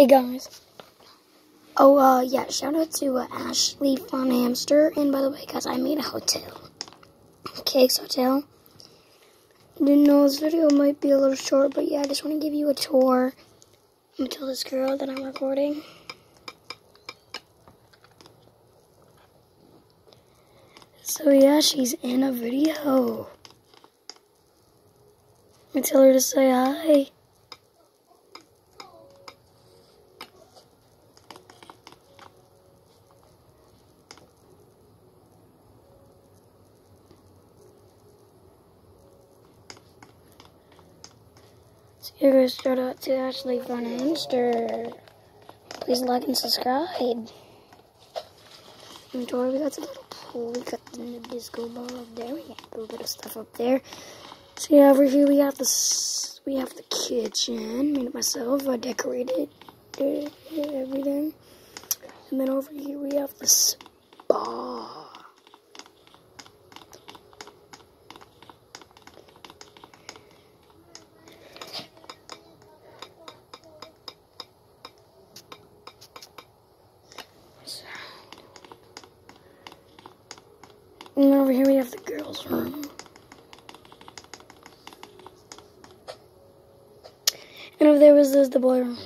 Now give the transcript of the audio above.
Hey guys. Oh, uh, yeah, shout out to uh, Ashley Fun Hamster. And by the way, guys, I made a hotel. Cakes Hotel. Didn't know this video might be a little short, but yeah, I just want to give you a tour. I'm gonna tell this girl that I'm recording. So yeah, she's in a video. I tell her to say hi. So you guys shout out to Ashley Fun Hamster. Please like and subscribe. Enjoy. We got a little pool. We got the disco ball up there. We got a little bit of stuff up there. So yeah, over here we have the we have the kitchen. Made it myself. I decorated everything. And then over here we have the spa. And over here we have the girls' room. And over there was the, the boy room.